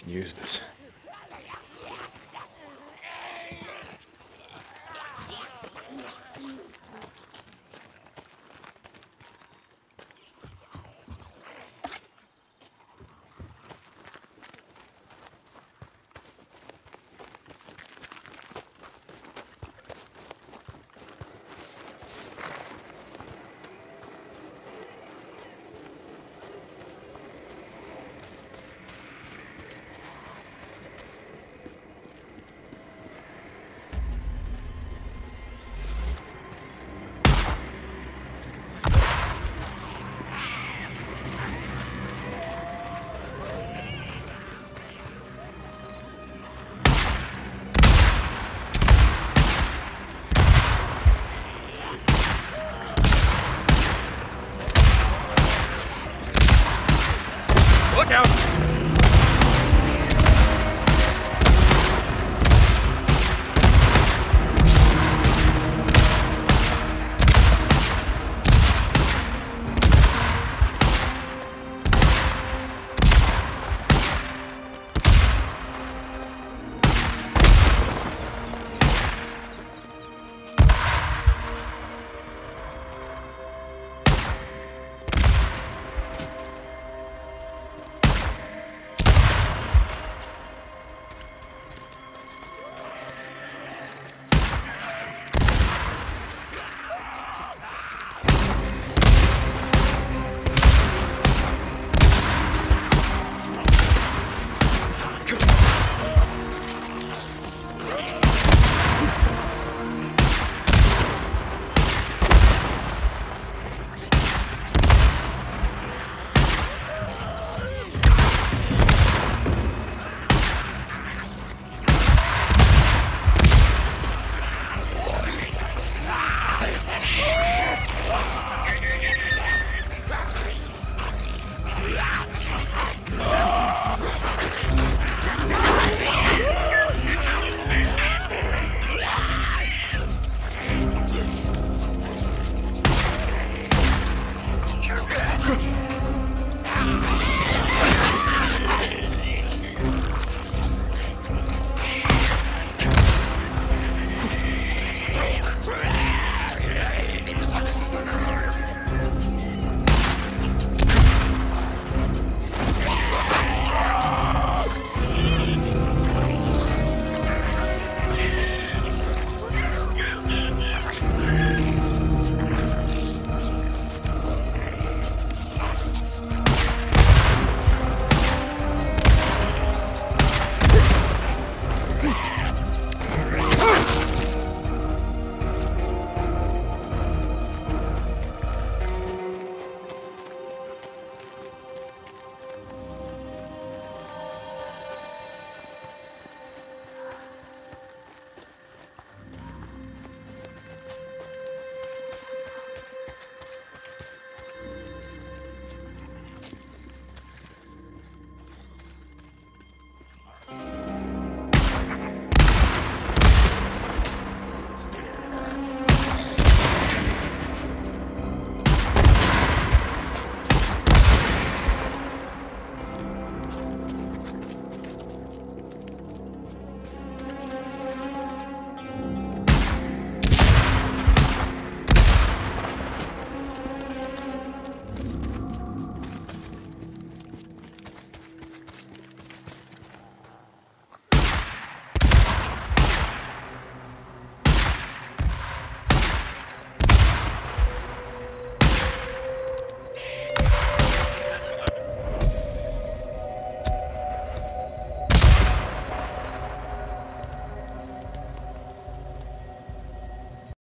can use this. out.